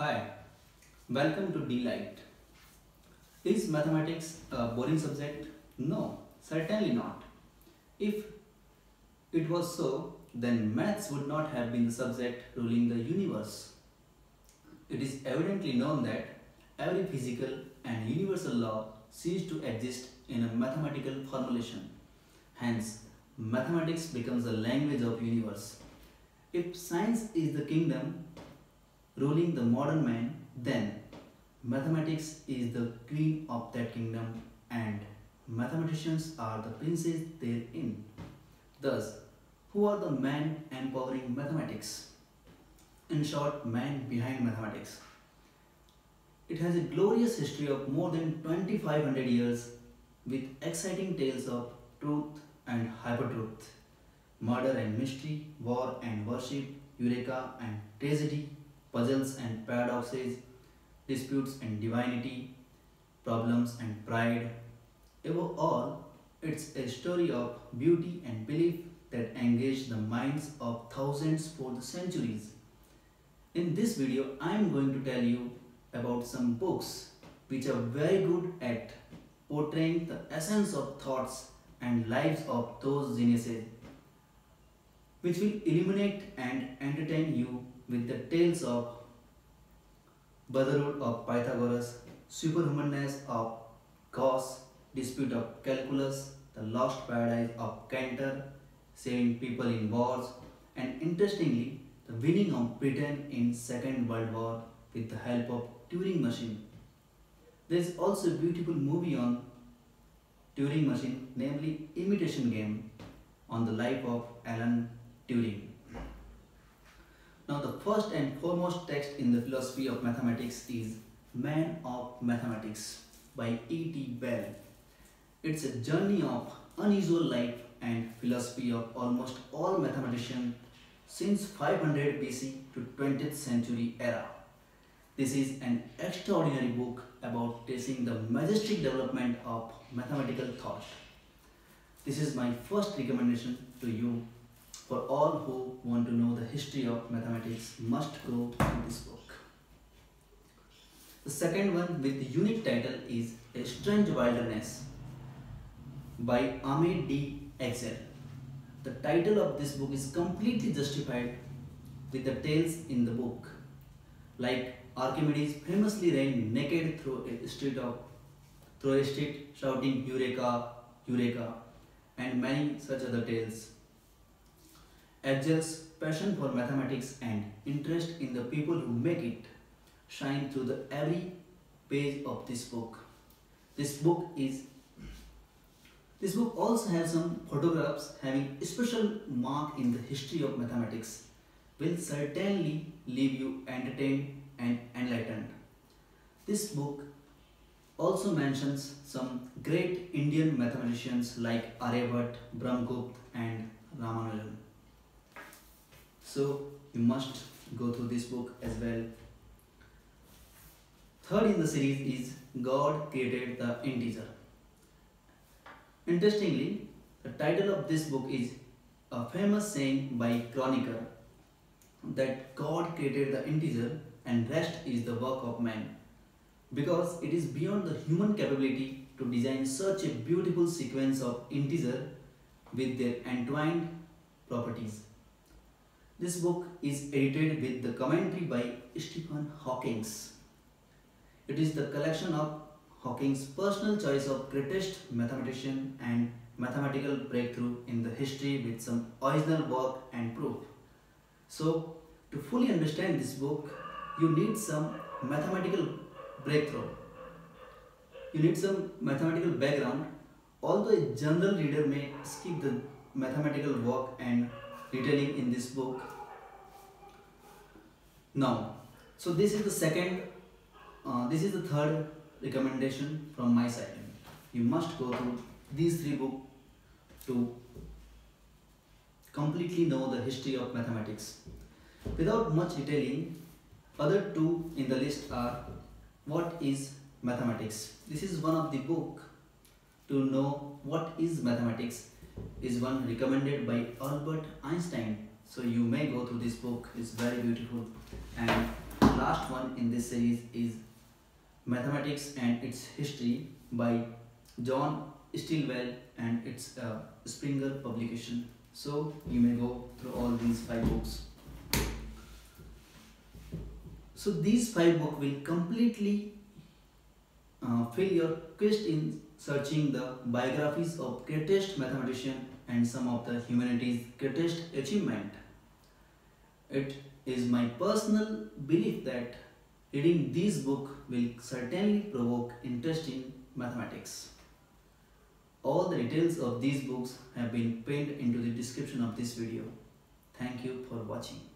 Hi, welcome to Dee Light. Is mathematics a boring subject? No, certainly not. If it was so, then maths would not have been the subject ruling the universe. It is evidently known that every physical and universal law ceases to exist in a mathematical formulation. Hence, mathematics becomes the language of universe. If science is the kingdom ruling the modern man, then mathematics is the queen of that kingdom and mathematicians are the princes therein. Thus, who are the men empowering mathematics? In short, man behind mathematics. It has a glorious history of more than 2500 years with exciting tales of truth and hypertruth, murder and mystery, war and worship, eureka and tragedy, puzzles and paradoxes, disputes and divinity, problems and pride. Above all, it's a story of beauty and belief that engaged the minds of thousands for the centuries. In this video, I am going to tell you about some books which are very good at portraying the essence of thoughts and lives of those geniuses, which will illuminate and entertain you with the tales of Brotherhood of Pythagoras, Superhumanness of Gauss, Dispute of Calculus, The Lost Paradise of Cantor, Saving People in Wars, and interestingly, the winning of Britain in Second World War with the help of Turing machine. There is also a beautiful movie on Turing machine, namely Imitation Game, on the life of Alan Turing. Now the first and foremost text in the philosophy of mathematics is Man of Mathematics by E.T. Bell. It's a journey of unusual life and philosophy of almost all mathematicians since 500 BC to 20th century era. This is an extraordinary book about tracing the majestic development of mathematical thought. This is my first recommendation to you for all who want to know the history of mathematics must go to this book. The second one with the unique title is A Strange Wilderness by Ahmed D. Aczel. The title of this book is completely justified with the tales in the book. Like Archimedes famously ran naked through a street of through a street shouting Eureka, Eureka, and many such other tales. Aczel's passion for mathematics and interest in the people who make it shine through the every page of this book. This book is this book also has some photographs having special mark in the history of mathematics will certainly leave you entertained and enlightened. This book also mentions some great Indian mathematicians like Aryabhat, Brahmagupta and Ramanujan. So you must go through this book as well. Third in the series is God created the integer. Interestingly, the title of this book is a famous saying by Kronecker that God created the integer and rest is the work of man because it is beyond the human capability to design such a beautiful sequence of integer with their entwined properties. This book is edited with the commentary by Stephen Hawking. It is the collection of Hawking's personal choice of greatest mathematician and mathematical breakthrough in the history with some original work and proof. So, to fully understand this book, you need some mathematical breakthrough. You need some mathematical background. Although a general reader may skip the mathematical work and detailing in this book. Now, so this is the second, uh, this is the third recommendation from my side. You must go through these three books to completely know the history of mathematics. Without much detailing, other two in the list are What is Mathematics? This is one of the book to know what is mathematics is one recommended by Albert Einstein. So you may go through this book, it's very beautiful. And last one in this series is Mathematics and Its History by John Stillwell and it's a Springer publication. So you may go through all these five books. So these five books will completely uh, fill your quest in searching the biographies of greatest mathematician and some of the humanities greatest achievement. It is my personal belief that reading this book will certainly provoke interest in mathematics. All the details of these books have been pinned into the description of this video. Thank you for watching.